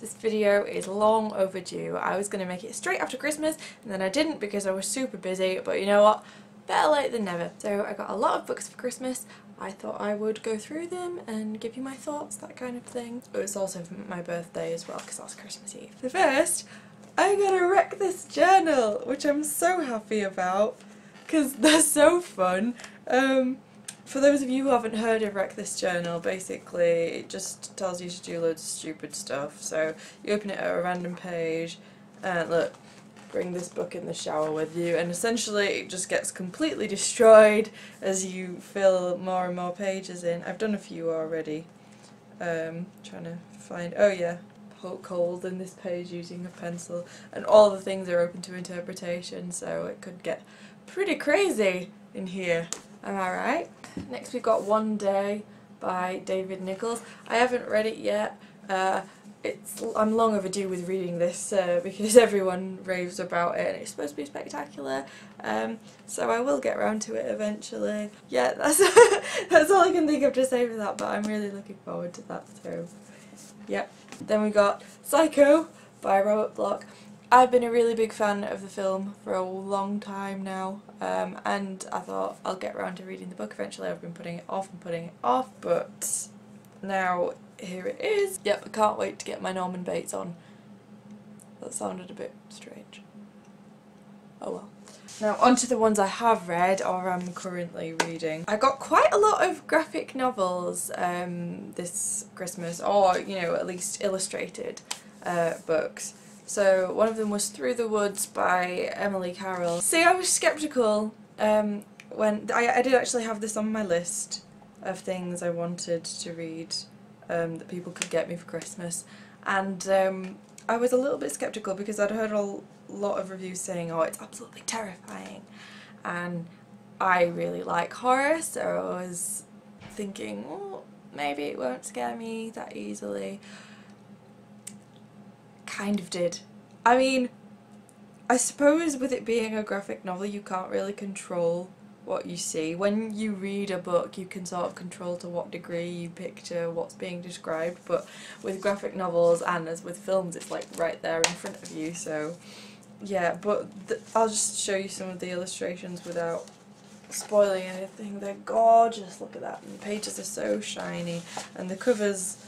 This video is long overdue. I was going to make it straight after Christmas and then I didn't because I was super busy but you know what? Better late than never. So I got a lot of books for Christmas. I thought I would go through them and give you my thoughts, that kind of thing. It was also my birthday as well because that's Christmas Eve. So first, I got to wreck this journal which I'm so happy about because they're so fun. Um, for those of you who haven't heard of Wreck This Journal, basically it just tells you to do loads of stupid stuff. So you open it at a random page and look, bring this book in the shower with you and essentially it just gets completely destroyed as you fill more and more pages in. I've done a few already. Um, trying to find, oh yeah, poke holes in this page using a pencil and all the things are open to interpretation so it could get pretty crazy in here. Am I right? Next we've got One Day by David Nicholls. I haven't read it yet. Uh, it's I'm long overdue with reading this uh, because everyone raves about it and it's supposed to be spectacular. Um, so I will get around to it eventually. Yeah, that's that's all I can think of to say for that. But I'm really looking forward to that. So, yep. Then we got Psycho by Robert Bloch. I've been a really big fan of the film for a long time now um, and I thought I'll get around to reading the book eventually. I've been putting it off and putting it off but now here it is. Yep, I can't wait to get my Norman Bates on. That sounded a bit strange. Oh well. Now onto the ones I have read or I'm currently reading. I got quite a lot of graphic novels um, this Christmas or you know at least illustrated uh, books. So one of them was Through the Woods by Emily Carroll. See, I was sceptical um, when I, I did actually have this on my list of things I wanted to read um, that people could get me for Christmas and um, I was a little bit sceptical because I'd heard a lot of reviews saying oh it's absolutely terrifying and I really like horror so I was thinking oh maybe it won't scare me that easily kind of did. I mean, I suppose with it being a graphic novel you can't really control what you see. When you read a book you can sort of control to what degree you picture what's being described but with graphic novels and as with films it's like right there in front of you so yeah but I'll just show you some of the illustrations without spoiling anything. They're gorgeous, look at that. And the pages are so shiny and the covers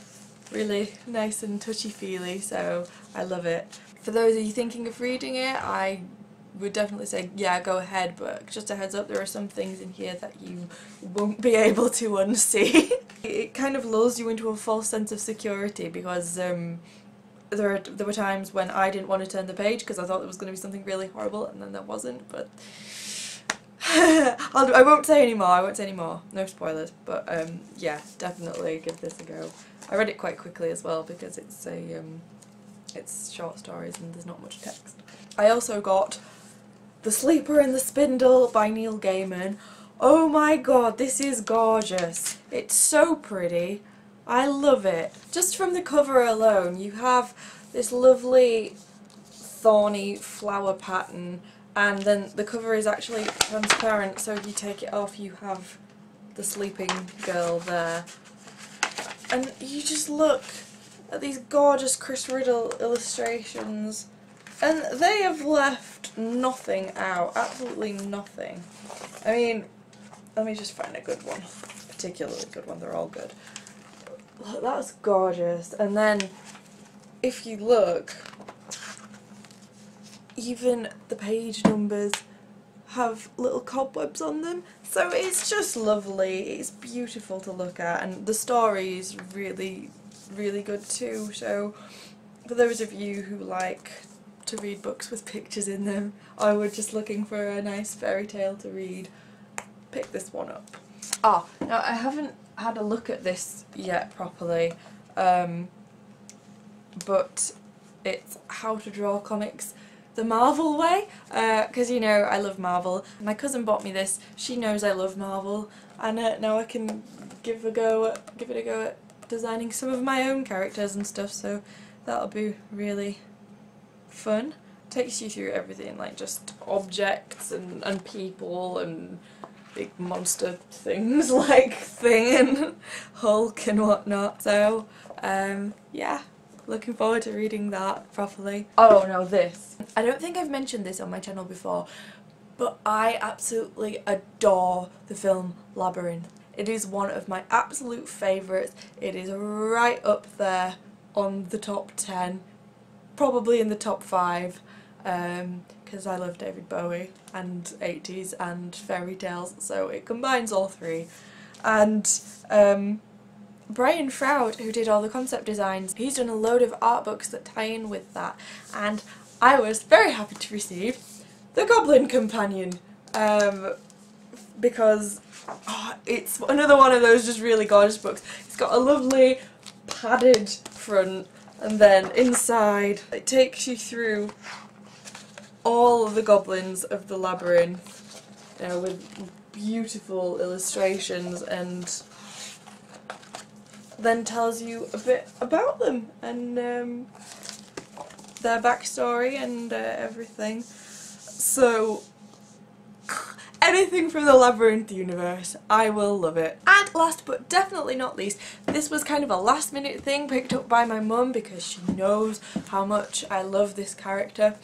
really nice and touchy-feely, so I love it. For those of you thinking of reading it, I would definitely say, yeah, go ahead, but just a heads up, there are some things in here that you won't be able to unsee. it kind of lulls you into a false sense of security because um, there, are, there were times when I didn't want to turn the page because I thought there was going to be something really horrible and then there wasn't, but I'll, I won't say any more, I won't say any more, no spoilers, but um, yeah, definitely give this a go. I read it quite quickly as well because it's a um, it's short stories and there's not much text. I also got The Sleeper and the Spindle by Neil Gaiman. Oh my god, this is gorgeous. It's so pretty. I love it. Just from the cover alone, you have this lovely thorny flower pattern and then the cover is actually transparent so if you take it off you have the sleeping girl there and you just look at these gorgeous Chris Riddell illustrations and they have left nothing out, absolutely nothing. I mean, let me just find a good one, particularly good one, they're all good. Look, that's gorgeous. And then, if you look, even the page numbers have little cobwebs on them. So it's just lovely. It's beautiful to look at and the story is really really good too. So for those of you who like to read books with pictures in them or were just looking for a nice fairy tale to read. Pick this one up. Ah, now I haven't had a look at this yet properly um, but it's How to Draw Comics the Marvel way because uh, you know I love Marvel. My cousin bought me this. She knows I love Marvel and uh, now I can give a go at, give it a go at designing some of my own characters and stuff so that'll be really fun. Takes you through everything like just objects and, and people and big monster things like Thing and Hulk and whatnot. So um, yeah, looking forward to reading that properly. Oh no, this. I don't think I've mentioned this on my channel before, but I absolutely adore the film Labyrinth. It is one of my absolute favourites. It is right up there on the top 10, probably in the top 5, because um, I love David Bowie and 80s and fairy tales, so it combines all three. And um, Brian Froud, who did all the concept designs, he's done a load of art books that tie in with that, and I was very happy to receive The Goblin Companion, um, because oh, it's another one of those just really gorgeous books. It's got a lovely padded front and then inside it takes you through all of the goblins of the labyrinth you know, with beautiful illustrations and then tells you a bit about them and um, their backstory and uh, everything. So anything from the Labyrinth universe, I will love it. And last but definitely not least, this was kind of a last minute thing picked up by my mum because she knows how much I love this character.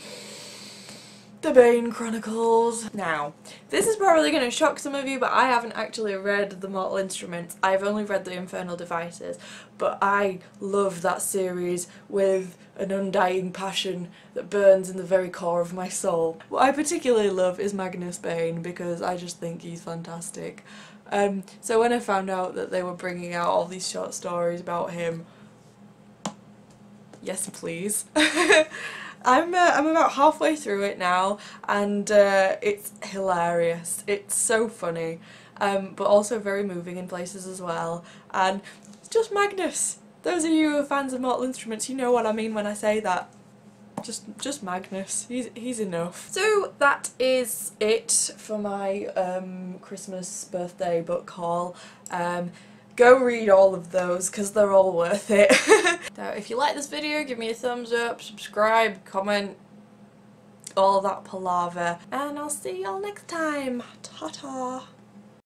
The Bane Chronicles. Now, this is probably going to shock some of you, but I haven't actually read The Mortal Instruments. I've only read The Infernal Devices, but I love that series with an undying passion that burns in the very core of my soul. What I particularly love is Magnus Bane because I just think he's fantastic. Um, so when I found out that they were bringing out all these short stories about him, yes please. I'm uh, I'm about halfway through it now and uh, it's hilarious. It's so funny um, but also very moving in places as well and just Magnus. Those of you who are fans of Mortal Instruments you know what I mean when I say that. Just just Magnus. He's he's enough. So that is it for my um, Christmas birthday book haul. Um, go read all of those because they're all worth it. so if you like this video, give me a thumbs up, subscribe, comment, all that palaver, and I'll see y'all next time. Ta-ta!